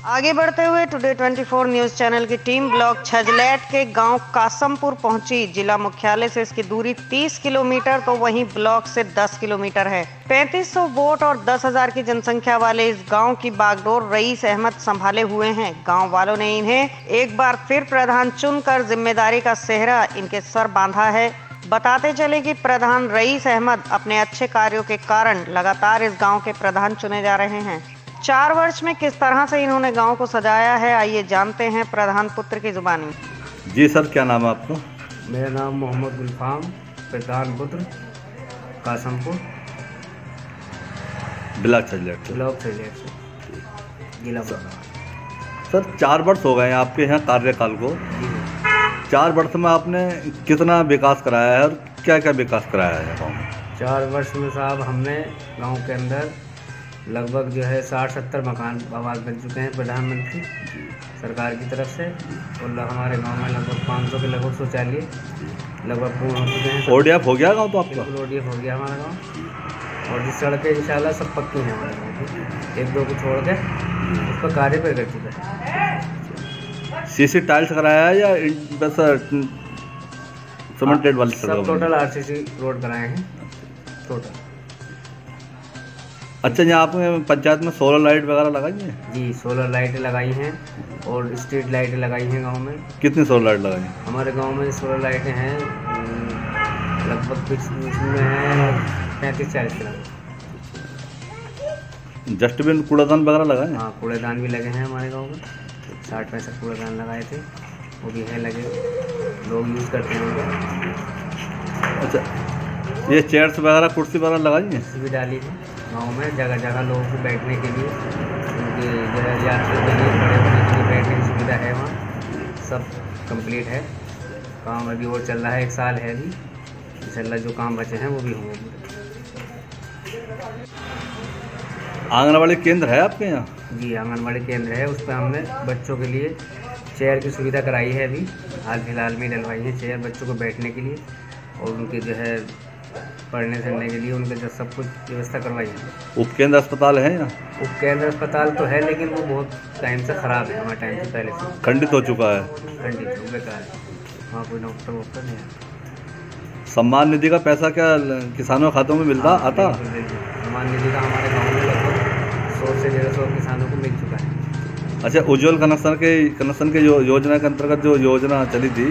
आगे बढ़ते हुए टुडे 24 न्यूज़ चैनल की टीम ब्लॉक छजलैट के गाँव कासमपुर पहुँची। जिला मुख्यालय से इसकी दूरी 30 किलोमीटर तो वहीं ब्लॉक से 10 किलोमीटर है। 3500 वोट और 10,000 की जनसंख्या वाले इस गाँव की बागडोर रईस अहमद संभाले हुए हैं। गाँव वालों ने इन्हें एक बार फिर प्रधान चुनकर ज़िम्मेदारी का सेहरा इनके सर बांधा है। बताते चले कि प्रधान रईस अहमद अपने अच्छे कार्यों के कारण लगातार इस गाँव के प्रधान चुने जा रहे हैं। चार वर्ष में किस तरह से इन्होंने गाँव को सजाया है आइए जानते हैं प्रधान पुत्र की जुबानी। जी सर क्या नाम है आपका? मेरा नाम मोहम्मद गुलफाम प्रधान पुत्र कासमपुर। ब्लॉक छजलेट से। ब्लॉक जिला सर चार वर्ष हो गए हैं आपके यहाँ कार्यकाल को। चार वर्ष में आपने कितना विकास कराया है और क्या क्या विकास कराया है गाँव में? चार वर्ष में साहब हमने गाँव के अंदर लगभग जो है साठ सत्तर मकान आवास बन चुके हैं प्रधानमंत्री सरकार की तरफ़ से। और हमारे गाँव में लगभग पाँच सौ के लगभग शौचालय लगभग पूर्ण हो चुके हैं। ओडीएफ हो गया गाँव तो आपका? ओडीएफ हो गया हमारा गाँव। और जिस सड़कें इंशाल्लाह सब पक्की हैं हमारे गाँव की। एक दो को छोड़ के उस पर कार्य पर कर चुका है। सीसी टाइल्स कराया है या बस सीमेंटेड वाली सब टोटल आरसीसी रोड कराए हैं। टोटल। अच्छा यहाँ आपने पंचायत में सोलर लाइट वगैरह लगाई है? जी सोलर लाइटें लगाई हैं और स्ट्रीट लाइटें लगाई हैं गाँव में। कितनी सोलर लाइट लगाई है? हमारे गाँव में सोलर लाइटें हैं लगभग कुछ इसमें है पैंतीस चालीस के डस्टबिन कूड़ादान वगैरह लगाए हाँ? कूड़ेदान भी लगे हैं हमारे गाँव में। साठ पैंसठ कूड़ेदान लगाए थे वो भी हैं लगे लोग यूज़ करते हैं अच्छा ये चेयर्स वगैरह कुर्सी वगैरह लगाई हैं? भी डाली है। गाँव में जगह जगह लोगों को बैठने के लिए उनके जो है यात्रियों के लिए खड़े होने के लिए बैठने की सुविधा है वहाँ सब कंप्लीट है। काम अभी और चल रहा है एक साल है अभी। इंशाल्लाह जो काम बचे हैं वो भी होंगे। आंगनबाड़ी केंद्र है आपके यहाँ? जी आंगनबाड़ी केंद्र है उस पर हमने बच्चों के लिए चेयर की सुविधा कराई है अभी। हाल फ़िलहाल में डलवाई है चेयर बच्चों को बैठने के लिए और उनके जो है पढ़ने चढ़ने के लिए उनके जो सब कुछ व्यवस्था करवाई है। उपकेंद्र अस्पताल है यहाँ उपकेंद्र अस्पताल तो है लेकिन वो बहुत टाइम से ख़राब है हमारे टाइम से पहले से। खंडित हो चुका है। खंडित है बेकार है। वहाँ कोई डॉक्टर वॉक्टर नहीं है। सम्मान निधि का पैसा क्या किसानों के खातों में मिलता आता? बिल्कुल, बिल्कुल। सम्मान निधि का हमारे गाँव में लगभग सौ से डेढ़ सौ किसानों को मिल चुका है। अच्छा उज्जवल कनेक्शन के कनेक्शन के योजना के अंतर्गत जो योजना चली थी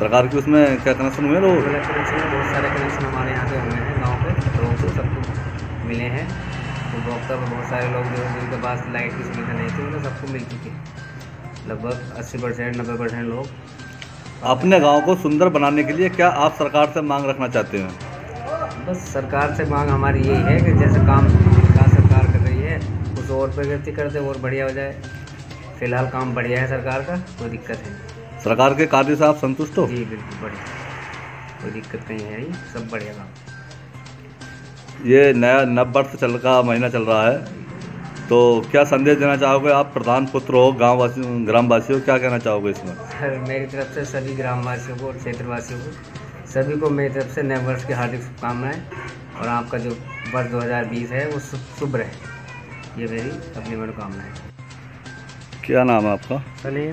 सरकार की उसमें क्या कनेक्शन हुए लोग कनेक्शन बहुत सारे कनेक्शन हमारे यहाँ पे हुए हैं गाँव पे लोगों को सबको मिले हैं। उपभोक्ता में बहुत सारे लोग जो जिनके पास लाइट की सुविधा नहीं थी उन्हें सबको मिल चुकी लगभग अस्सी परसेंट नब्बे परसेंट लोग। अपने गाँव को सुंदर बनाने के लिए क्या आप सरकार से मांग रखना चाहते हैं? बस सरकार से मांग हमारी यही है कि जैसे काम का सरकार कर रही है कुछ और प्रगति कर दे और बढ़िया हो जाए। फ़िलहाल काम बढ़िया है सरकार का कोई दिक्कत है नहीं। सरकार के कार्य से आप संतुष्ट हो? जी बिल्कुल बढ़िया। कोई दिक्कत नहीं है सब बढ़िया काम। ये नया नव वर्ष चल का महीना चल रहा है। तो क्या संदेश देना चाहोगे? आप प्रधान पुत्र हो गाँव वासियों ग्रामवासी हो क्या कहना चाहोगे इसमें? सर मेरी तरफ़ से सभी ग्रामवासियों को और क्षेत्रवासियों को सभी को मेरी तरफ़ से नए वर्ष की हार्दिक शुभकामनाएँ और आपका जो वर्ष 2020 है वो शुभ शुभ रहे। ये मेरी अपनी मनोकामना है क्या नाम है आपका? सलीम।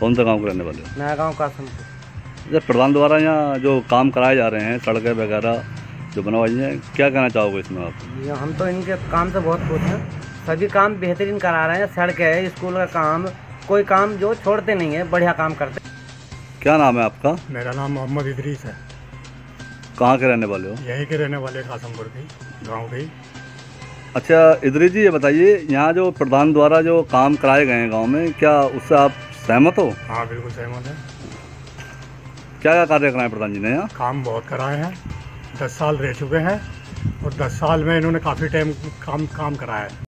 कौन सा गाँव के रहने वाले हो? नया गाँव कासमपुर जब प्रधान द्वारा यहाँ जो काम कराए जा रहे हैं सड़कें वगैरह जो बनवाई हैं क्या कहना चाहोगे इसमें आप? हम तो इनके काम से बहुत खुश हैं। सभी काम बेहतरीन करा रहे हैं सड़क है स्कूल का काम। कोई काम जो छोड़ते नहीं है बढ़िया काम करते क्या नाम है आपका? मेरा नाम मोहम्मद इदरीस है। कहाँ के रहने वाले हो? यहीं के रहने वाले कासमपुर के गाँव के। अच्छा इधरी जी ये बताइए यहाँ जो प्रधान द्वारा जो काम कराए गए हैं गाँव में क्या उससे आप सहमत हो? हाँ बिल्कुल सहमत है। क्या क्या कार्य कराए प्रधान जी ने यहाँ? काम बहुत कराए हैं। दस साल रह चुके हैं और दस साल में इन्होंने काफ़ी टाइम काम काम कराया है।